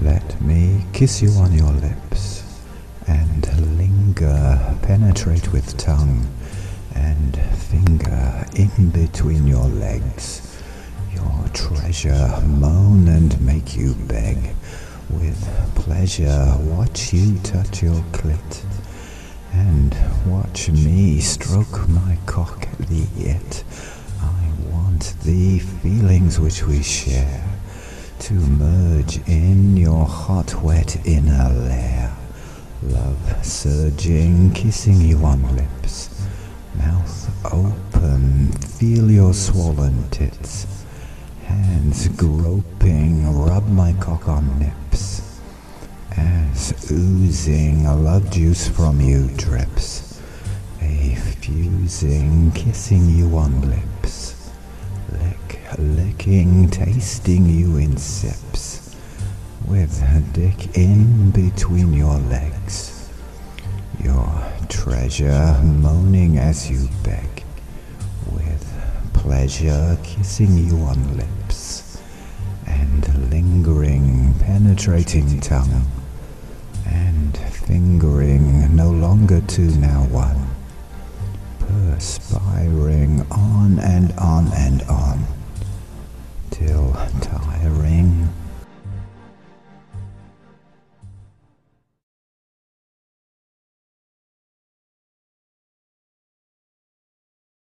Let me kiss you on your lips and linger, penetrate with tongue and finger in between your legs. Your treasure moan and make you beg. With pleasure watch you touch your clit and watch me stroke my cock at the it. I want the feelings which we share to merge in hot, wet inner lair. Love surging, kissing you on lips, mouth open, feel your swollen tits. Hands groping, rub my cock on nips. As oozing a love juice from you drips, a fusing, kissing you on lips. Lick, licking, tasting you in sips, with a dick in between your legs. Your treasure moaning as you beg, with pleasure kissing you on lips, and lingering, penetrating tongue, and fingering no longer two now one, perspiring on and on and on,